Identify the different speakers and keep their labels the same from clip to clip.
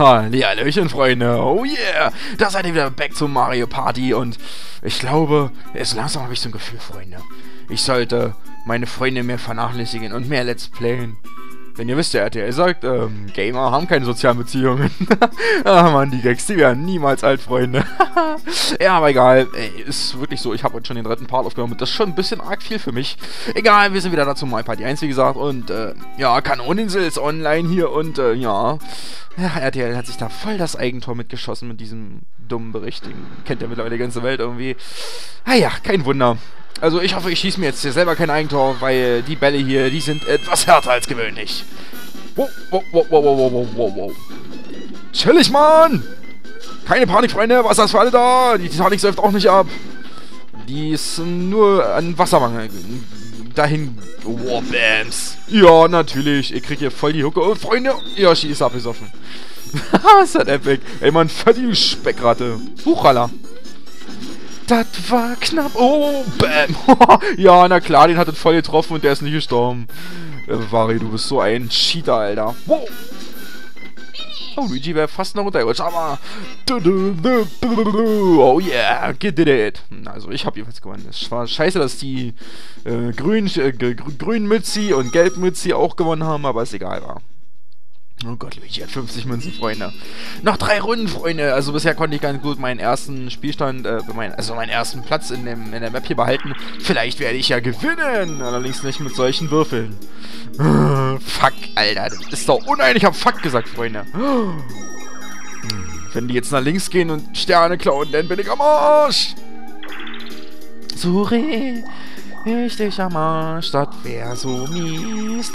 Speaker 1: Hallöchen, Freunde. Oh yeah. Da seid ihr wieder back zu Mario Party und ich glaube, jetzt langsam habe ich so ein Gefühl, Freunde. Ich sollte meine Freunde mehr vernachlässigen und mehr Let's Playen. Denn ihr wisst ja, RTL sagt, ähm, Gamer haben keine sozialen Beziehungen. ah, Mann, die Gags, die werden niemals alt, Freunde. ja, aber egal. Ey, ist wirklich so, ich habe heute schon den dritten Part aufgenommen. Das ist schon ein bisschen arg viel für mich. Egal, wir sind wieder dazu My Party 1, wie gesagt. Und, äh, ja, Kanoninsel ist online hier und, äh, ja. Ja, RTL hat sich da voll das Eigentor mitgeschossen mit diesem dummen Bericht. Den kennt ja mittlerweile die ganze Welt irgendwie. Ah ja, kein Wunder. Also ich hoffe, ich schieße mir jetzt hier selber kein Eigentor, weil die Bälle hier, die sind etwas härter als gewöhnlich. Wow, wow, wow, wow, wow, wow, wow. Chillig, Mann! Keine Panik, Freunde, Wasser ist für alle da. Die Titanic säuft auch nicht ab. Die ist nur an Wassermangel. Dahin. Wow, Bams. Ja, natürlich. Ich krieg hier voll die Hucke. Oh, Freunde, Yoshi ist abgesoffen. ist das epic. Ey, man, völlig Speckratte. Huchala. Das war knapp. Oh, bam. ja, na klar, den hat es voll getroffen und der ist nicht gestorben. Äh, Vari, du bist so ein Cheater, Alter. Wow. Oh, Luigi wäre fast noch runtergerutscht, aber... Oh yeah, get it. Also, ich habe jedenfalls gewonnen. Es war scheiße, dass die äh, grün, äh, grün Mützi und gelb Mützi auch gewonnen haben, aber ist egal, war. Oh Gott, Luigi hat 50 Münzen, Freunde. Noch drei Runden, Freunde. Also bisher konnte ich ganz gut meinen ersten Spielstand, äh, mein, also meinen ersten Platz in, dem, in der Map hier behalten. Vielleicht werde ich ja gewinnen. Allerdings nicht mit solchen Würfeln. fuck, Alter. Das ist doch uneinig. Ich hab Fuck gesagt, Freunde. Wenn die jetzt nach links gehen und Sterne klauen, dann bin ich am Arsch. Sorry. Richtig am Arsch, das wär so mies.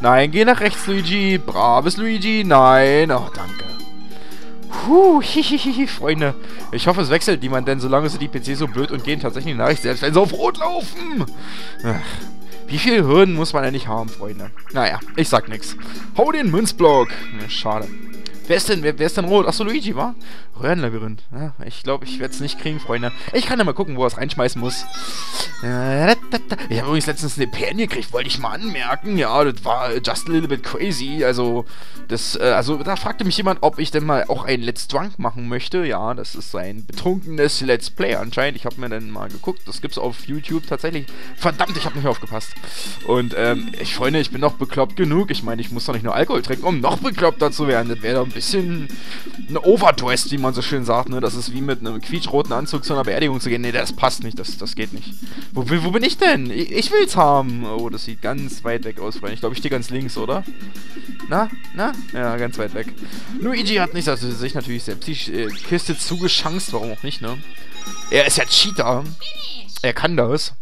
Speaker 1: Nein, geh nach rechts, Luigi. Braves Luigi. Nein. Oh, danke. Puh, hihihihi, Freunde. Ich hoffe, es wechselt niemand, denn solange sind die PC so blöd und gehen tatsächlich Nachricht, selbst wenn sie auf Rot laufen. Ach, wie viel Hürden muss man denn nicht haben, Freunde? Naja, ich sag nix. Hau den Münzblock. schade. Wer ist denn, wer, wer ist denn rot? Achso, Luigi, wa? Röhrenlabyrinth. Ja, ich glaube, ich werde es nicht kriegen, Freunde. Ich kann ja mal gucken, wo er es reinschmeißen muss. Ich habe übrigens letztens eine Perle gekriegt, wollte ich mal anmerken. Ja, das war just a little bit crazy. Also, das, äh, also, da fragte mich jemand, ob ich denn mal auch ein Let's Drunk machen möchte. Ja, das ist ein betrunkenes Let's Play anscheinend. Ich habe mir dann mal geguckt. Das gibt's auf YouTube tatsächlich. Verdammt, ich habe nicht aufgepasst. Und, ähm, ich, Freunde, ich bin doch bekloppt genug. Ich meine, ich muss doch nicht nur Alkohol trinken, um noch bekloppter zu werden. Das wäre doch bisschen eine Overdress, wie man so schön sagt, ne? Das ist wie mit einem quietschroten Anzug zu einer Beerdigung zu gehen. Ne, das passt nicht, das, das geht nicht. Wo, wo bin ich denn? Ich, ich will's haben. Oh, das sieht ganz weit weg aus, Freunde. Ich glaube, ich stehe ganz links, oder? Na? Na? Ja, ganz weit weg. Luigi hat nicht, also sich natürlich selbst die äh, Kiste zugeschanzt, warum auch nicht, ne? Er ist ja Cheater. Er kann das.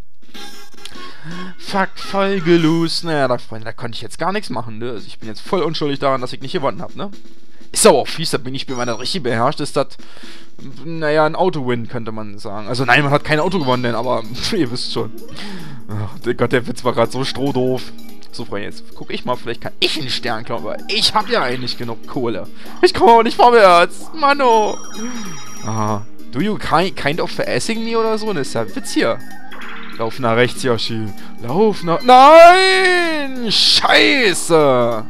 Speaker 1: Fuck, voll gelost. Naja, da, Freunde, da konnte ich jetzt gar nichts machen, ne? Also ich bin jetzt voll unschuldig daran, dass ich nicht gewonnen habe, ne? Ist aber auch fies, da bin ich, wenn man das richtig beherrscht, ist das, naja, ein Auto-Win, könnte man sagen. Also nein, man hat kein Auto gewonnen, aber ihr wisst schon. Oh Gott, der Witz war gerade so strohdoof. So, Freunde, jetzt gucke ich mal, vielleicht kann ich einen Stern klauen, aber ich habe ja eigentlich genug Kohle. Ich komme auch nicht vorwärts. Mano. Aha. Do you kind of assing me oder so? Das ist ja Witz hier. Lauf nach rechts, Yoshi. Lauf nach... Nein! Scheiße!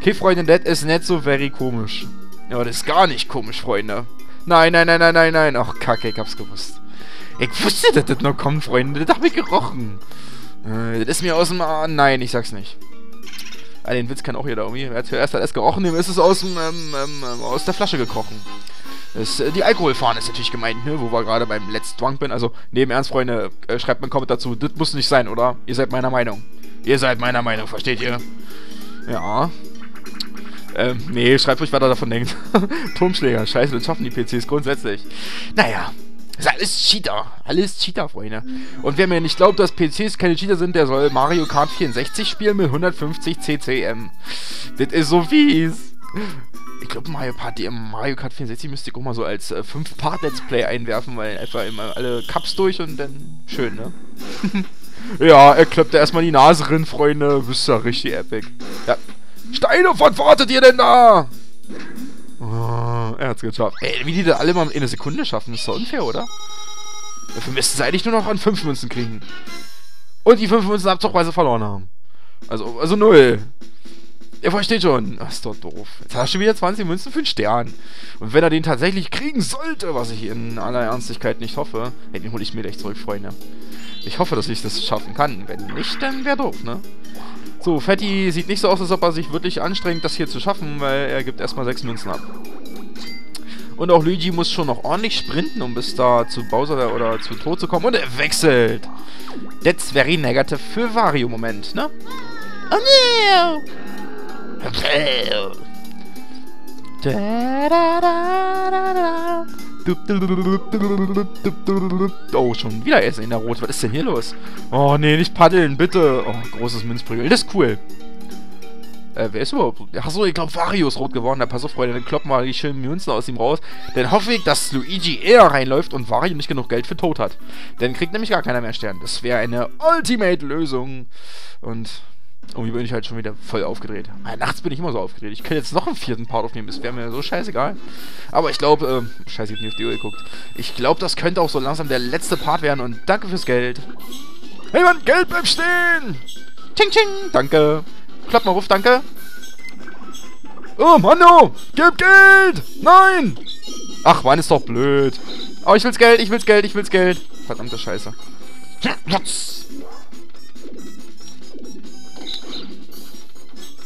Speaker 1: Okay, Freunde, das ist nicht so very komisch. Ja, das ist gar nicht komisch, Freunde. Nein, nein, nein, nein, nein, nein. Ach, kacke, ich hab's gewusst. Ich wusste, dass das noch kommt, Freunde. Das hab ich gerochen. Äh, das ist mir aus dem... Ah, nein, ich sag's nicht. Ah, den Witz kann auch jeder irgendwie. Wer hat zuerst hat erst gerochen, dem ist es aus dem, ähm, ähm, aus der Flasche gekrochen. Das, äh, die Alkoholfahren ist natürlich gemeint, ne? Wo wir gerade beim Let's Drunk bin. Also, neben Ernst, Freunde, äh, schreibt mir einen Kommentar dazu. Das muss nicht sein, oder? Ihr seid meiner Meinung. Ihr seid meiner Meinung, versteht ihr? Ja. Ähm, nee, schreibt euch, was ihr davon denkt. Turmschläger, scheiße, das schaffen die PCs grundsätzlich. Naja, ist alles Cheater. Alles Cheater, Freunde. Und wer mir nicht glaubt, dass PCs keine Cheater sind, der soll Mario Kart 64 spielen mit 150 CCM. Das ist so fies. Ich glaube, Mario Mario Kart 64 müsste ich auch mal so als äh, 5-Part-Let's Play einwerfen, weil einfach immer alle Cups durch und dann schön, ne? ja, er kloppt erstmal die Nase drin, Freunde. Wisst ihr, richtig epic. Ja, Steine, was wartet ihr denn da? Oh, er hat's geschafft. Ey, wie die da alle mal in einer Sekunde schaffen, ist doch unfair, oder? Dafür müssten sie eigentlich nur noch an 5 Münzen kriegen. Und die 5 Münzen abzugweise verloren haben. Also, also null. Er versteht schon. Das ist doch doof. Jetzt hast du wieder 20 Münzen für einen Stern. Und wenn er den tatsächlich kriegen sollte, was ich in aller Ernstigkeit nicht hoffe, den hole ich mir gleich zurück, Freunde. Ich hoffe, dass ich das schaffen kann. Wenn nicht, dann wäre doof, ne? So, Fatty sieht nicht so aus, als ob er sich wirklich anstrengt, das hier zu schaffen, weil er gibt erstmal 6 Münzen ab. Und auch Luigi muss schon noch ordentlich sprinten, um bis da zu Bowser oder zu Tod zu kommen. Und er wechselt. That's very negative für Wario-Moment, ne? Oh no! Oh, schon wieder ist in der Rot. Was ist denn hier los? Oh, nee, nicht paddeln, bitte. Oh, großes Münzprügel. Das ist cool. Äh, wer ist überhaupt? Achso, ich glaube, Wario ist rot geworden. Da pass auf, Freunde, dann kloppen wir die schönen Münzen aus ihm raus. Dann hoffe ich, dass Luigi eher reinläuft und Wario nicht genug Geld für Tod hat. Dann kriegt nämlich gar keiner mehr Stern. Das wäre eine Ultimate-Lösung. Und irgendwie bin ich halt schon wieder voll aufgedreht. Aber nachts bin ich immer so aufgedreht. Ich könnte jetzt noch einen vierten Part aufnehmen. Das wäre mir so scheißegal. Aber ich glaube, ähm, scheiße, ich hab nicht auf die Uhr geguckt. Ich glaube, das könnte auch so langsam der letzte Part werden. Und danke fürs Geld. Hey Mann, Geld bleibt stehen! Ching, ching, danke. Klapp mal ruf, danke. Oh, Mano! Gib Geld! Nein! Ach, Mann, ist doch blöd. Oh, ich will's Geld, ich will's Geld, ich will's Geld. Verdammte Scheiße.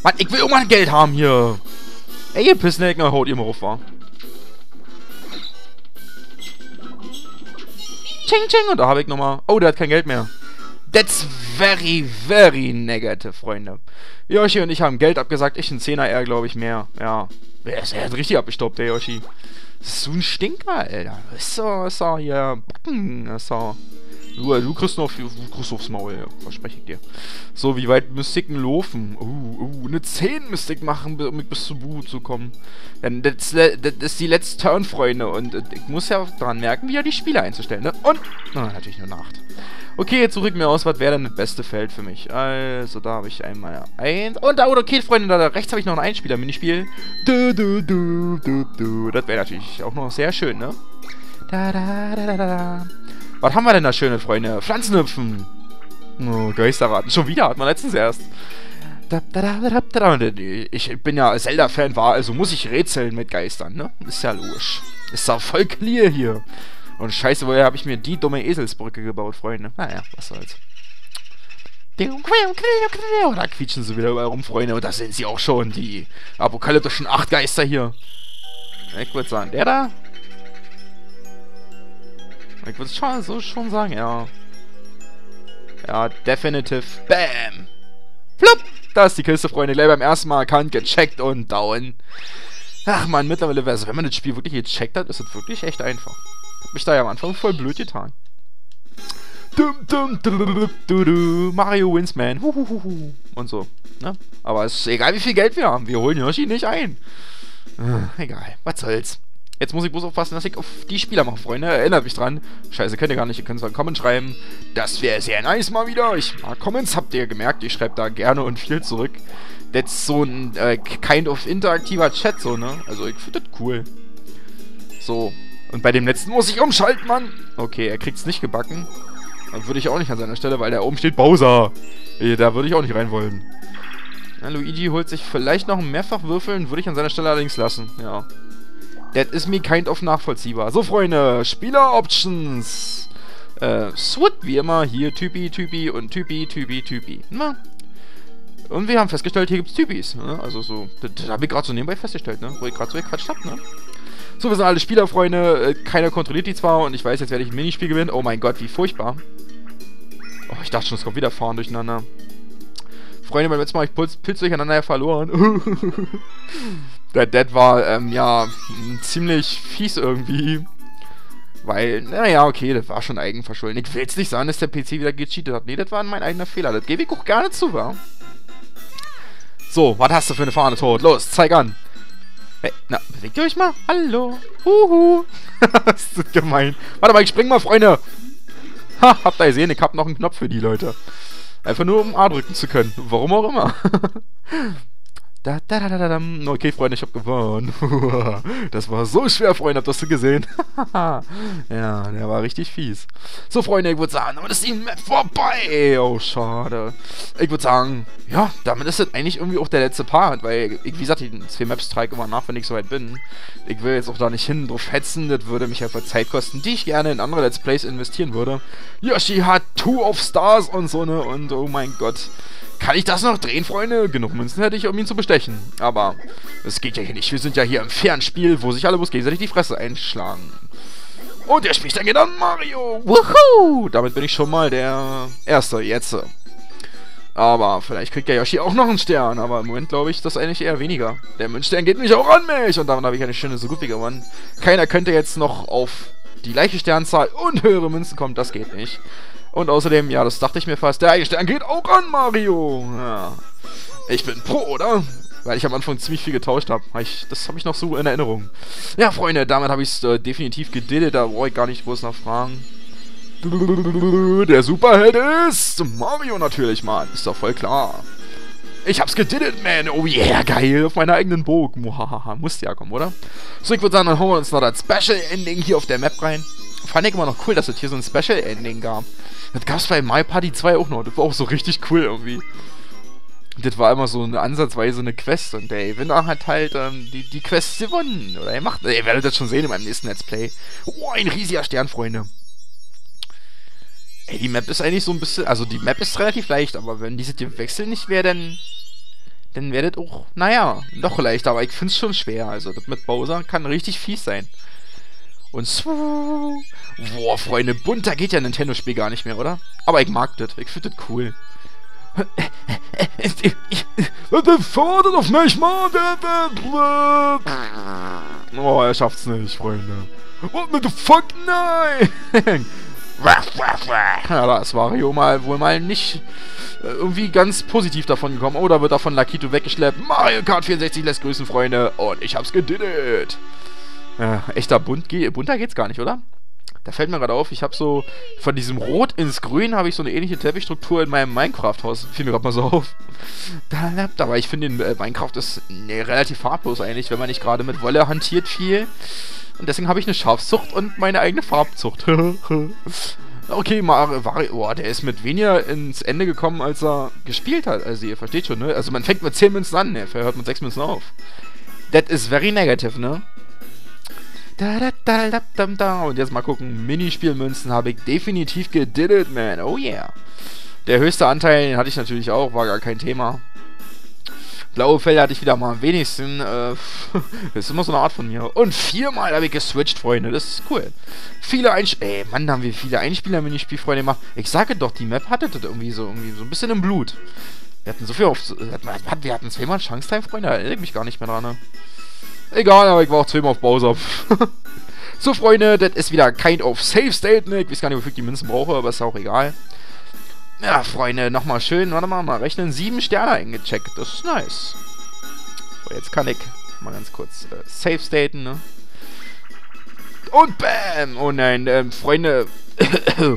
Speaker 1: Mann, ich will mal Geld haben hier. Ey, ihr Pissnecken, haut ihr mal rauf, wa? Ching, ching. Und da habe ich nochmal... Oh, der hat kein Geld mehr. That's very, very negative, Freunde. Yoshi und ich haben Geld abgesagt. Ich ein Zehner, er glaube ich mehr. Ja. Er er richtig abgestoppt, der Yoshi. Das ist so ein Stinker, Alter. Ist so, so hier. Backen, ist so. Du, du kriegst noch du kriegst aufs Maul, ja, verspreche ich dir. So, wie weit Mystiken laufen? Uh, uh, eine 10 Mystik machen, um bis zu Bu zu kommen. Denn das, ist die letzte Turn, Freunde. Und ich muss ja daran merken, wieder die Spiele einzustellen, ne? Und, na, natürlich nur Nacht. Okay, jetzt suche ich mir aus, was wäre denn das beste Feld für mich. Also, da habe ich einmal eins. Und da, okay, Freunde, da rechts habe ich noch ein Einspieler-Minispiel. Du, du, du, du, du. Das wäre natürlich auch noch sehr schön, ne? Da, da, da, da, da. Was haben wir denn da schöne, Freunde? Pflanzenhüpfen. Oh, Geisterraten. Schon wieder, hat man letztens erst. Ich bin ja Zelda-Fan, war, also muss ich rätseln mit Geistern, ne? Ist ja logisch. Ist ja voll clear hier. Und scheiße, woher habe ich mir die dumme Eselsbrücke gebaut, Freunde? Naja, was soll's. Da quietschen sie wieder überall rum, Freunde. Und da sind sie auch schon, die apokalyptischen Achtgeister hier. Ich würde sagen, der da? Ich würde schon, so schon sagen, ja. Ja, definitive. Bam! Flupp! Da ist die Kiste, Freunde. Gleich beim ersten Mal erkannt, gecheckt und down. Ach man, mittlerweile, also wenn man das Spiel wirklich gecheckt hat, ist es wirklich echt einfach. Hab mich da ja am Anfang voll blöd getan. Dum, dum, du, du, du, Mario wins, man. Huhuhuhu. Und so. Ne? Aber es ist egal, wie viel Geld wir haben. Wir holen Yoshi nicht ein. Egal. Was soll's. Jetzt muss ich bloß aufpassen, dass ich auf die Spieler mache, Freunde. Erinnert mich dran. Scheiße, könnt ihr gar nicht. Ihr könnt zwar einen Comment schreiben. Das wäre sehr nice mal wieder. Ich mag Comments, habt ihr gemerkt. Ich schreibe da gerne und viel zurück. Das ist so ein äh, kind of interaktiver Chat, so, ne? Also, ich finde das cool. So. Und bei dem letzten muss ich umschalten, Mann. Okay, er kriegt es nicht gebacken. Dann würde ich auch nicht an seiner Stelle, weil da oben steht Bowser. Da würde ich auch nicht rein wollen. Ja, Luigi holt sich vielleicht noch ein Mehrfachwürfeln. Würde ich an seiner Stelle allerdings lassen. Ja. Das ist mir kind of nachvollziehbar. So, Freunde, Spieler-Options. Äh, Swit, wie immer, hier Typi, Typi und Typi, Typi, Typi. Na? Und wir haben festgestellt, hier gibt es Typis. Ne? Also so, das, das habe ich gerade so nebenbei festgestellt, ne? Wo ich gerade so gequatscht habe, ne? So, wir sind alle Spielerfreunde. Äh, keiner kontrolliert die zwar und ich weiß, jetzt werde ich ein Minispiel gewinnen. Oh mein Gott, wie furchtbar. Oh, ich dachte schon, es kommt wieder fahren durcheinander. Freunde, beim letzten Mal habe ich Pilz durcheinander verloren. Der Dead war, ähm, ja, ziemlich fies irgendwie. Weil, naja, okay, das war schon Eigenverschulden. Ich will jetzt nicht sagen, dass der PC wieder gecheatet hat. Nee, das war mein eigener Fehler. Das gebe ich auch gerne zu, wa? So, was hast du für eine Fahne tot? Los, zeig an. Hey, na, bewegt ihr euch mal? Hallo. Huhu. das ist gemein. Warte mal, ich spring mal, Freunde. Ha, habt ihr gesehen? Ich hab noch einen Knopf für die Leute. Einfach nur, um A drücken zu können. Warum auch immer. Da, da, da, da, da, Okay, Freunde, ich hab gewonnen. das war so schwer, Freunde, habt ihr das gesehen? ja, der war richtig fies. So, Freunde, ich würde sagen, damit ist die Map vorbei. Oh, schade. Ich würde sagen, ja, damit ist das eigentlich irgendwie auch der letzte Part, weil, ich, wie gesagt, die zwei Maps trage immer nach, wenn ich soweit bin. Ich will jetzt auch da nicht hin drauf hetzen, das würde mich einfach Zeit kosten, die ich gerne in andere Let's Plays investieren würde. Yoshi hat Two of Stars und so ne, und oh mein Gott. Kann ich das noch drehen, Freunde? Genug Münzen hätte ich, um ihn zu bestechen. Aber es geht ja hier nicht. Wir sind ja hier im Fernspiel, wo sich alle bloß gegenseitig die Fresse einschlagen. Und der spricht dann genau Mario. Wuhu! Damit bin ich schon mal der Erste jetzt. Aber vielleicht kriegt der Yoshi auch noch einen Stern. Aber im Moment glaube ich das eigentlich eher weniger. Der Münzstern geht mich auch an mich. Und damit habe ich eine schöne so gut wie gewonnen. Keiner könnte jetzt noch auf die gleiche Sternzahl und höhere Münzen kommen. Das geht nicht. Und außerdem, ja, das dachte ich mir fast, der Eichstern geht auch an Mario. Ja. Ich bin pro, oder? Weil ich am Anfang ziemlich viel getauscht habe. das habe ich noch so in Erinnerung. Ja, Freunde, damit habe ich es äh, definitiv gediddet. Da brauche ich gar nicht groß nachfragen. Der Superheld ist Mario natürlich, Mann. Ist doch voll klar. Ich hab's gediddet, man. Oh yeah, geil. Auf meiner eigenen Burg. Muhahaha. Musste ja kommen, oder? So, ich würde sagen, dann holen wir uns noch das Special Ending hier auf der Map rein. Fand ich immer noch cool, dass es hier so ein Special Ending gab. Das gab es bei My Party 2 auch noch. Das war auch so richtig cool irgendwie. Das war immer so eine ansatzweise eine Quest und der Gewinner hat halt ähm, die, die Quest gewonnen. Oder er macht. Ihr werdet das schon sehen in meinem nächsten Let's Play. Oh, ein riesiger Stern, Freunde. Ey, die Map ist eigentlich so ein bisschen. Also die Map ist relativ leicht, aber wenn diese Wechsel nicht wäre, dann. Dann wäre das auch, naja, noch leichter, aber ich finde es schon schwer. Also das mit Bowser kann richtig fies sein. Und so. Boah, Freunde, bunter geht ja Nintendo-Spiel gar nicht mehr, oder? Aber ich mag das. Ich finde das cool. Der fordert auf mich, Mann! Oh, er schafft's nicht, Freunde. What the fuck? Nein! ja, da ist Wario mal wohl mal nicht äh, irgendwie ganz positiv davon gekommen. Oder wird er von Lakito weggeschleppt? Mario Kart 64 lässt grüßen, Freunde. Und ich hab's gediddet. Äh, echter bunt, bunter geht's gar nicht, oder? Da fällt mir gerade auf, ich habe so von diesem Rot ins Grün habe ich so eine ähnliche Teppichstruktur in meinem Minecraft-Haus. Fiel mir gerade mal so auf. Aber ich finde, äh, Minecraft ist ne, relativ farblos eigentlich, wenn man nicht gerade mit Wolle hantiert viel. Und deswegen habe ich eine Schafzucht und meine eigene Farbzucht. okay, Mario, oh, der ist mit weniger ins Ende gekommen, als er gespielt hat. Also ihr versteht schon, ne? Also man fängt mit 10 Münzen an, ne? hört mit 6 Münzen auf. That is very negative, ne? Und jetzt mal gucken. Minispielmünzen habe ich definitiv gediddet, man. Oh yeah. Der höchste Anteil, den hatte ich natürlich auch, war gar kein Thema. Blaue Fälle hatte ich wieder mal am wenigsten. Äh, das ist immer so eine Art von mir. Und viermal habe ich geswitcht, Freunde. Das ist cool. Viele Einspieler. Ey, Mann, haben wir viele Einspieler-Minispiel, Freunde gemacht. Ich sage doch, die Map hatte das irgendwie so, irgendwie so ein bisschen im Blut. Wir hatten so viel auf. Wir hatten zweimal Chance-Time, Freunde. Da erinnere ich mich gar nicht mehr dran, ne? Egal, aber ich war auch zweimal auf Bowser. so, Freunde, das ist wieder kind of Safe State, ne? Ich weiß gar nicht, wofür ich die Münzen brauche, aber ist auch egal. Ja, Freunde, nochmal schön, warte mal, mal rechnen. Sieben Sterne eingecheckt, das ist nice. So, jetzt kann ich mal ganz kurz äh, Safe Staten, ne? Und bam! Oh nein, ähm, Freunde.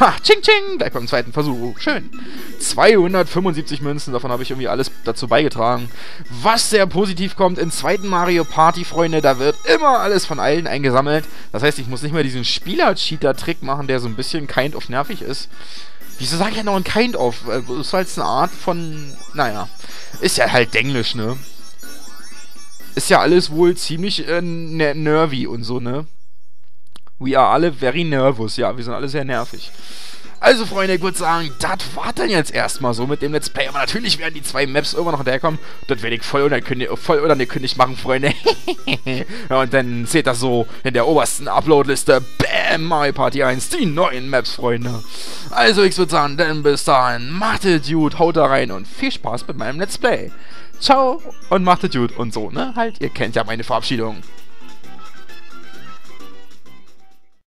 Speaker 1: Ha, ching ching, gleich beim zweiten Versuch. Schön. 275 Münzen, davon habe ich irgendwie alles dazu beigetragen. Was sehr positiv kommt in zweiten Mario Party, Freunde, da wird immer alles von allen eingesammelt. Das heißt, ich muss nicht mehr diesen Spieler-Cheater-Trick machen, der so ein bisschen kind of nervig ist. Wieso sage ich ja noch ein kind of? Das ist halt eine Art von, naja, ist ja halt Englisch, ne? Ist ja alles wohl ziemlich äh, nervy und so, ne? We are alle very nervous. Ja, wir sind alle sehr nervig. Also, Freunde, ich würde sagen, das war dann jetzt erstmal so mit dem Let's Play. Aber natürlich werden die zwei Maps irgendwann noch hinterherkommen. Das werde ich voll unangekündigt, voll unangekündigt machen, Freunde. und dann seht ihr so in der obersten Uploadliste, Bam, My Party 1, die neuen Maps, Freunde. Also, ich würde sagen, dann bis dahin, macht es gut, haut da rein und viel Spaß mit meinem Let's Play. Ciao und macht es gut und so, ne? Halt, ihr kennt ja meine Verabschiedung.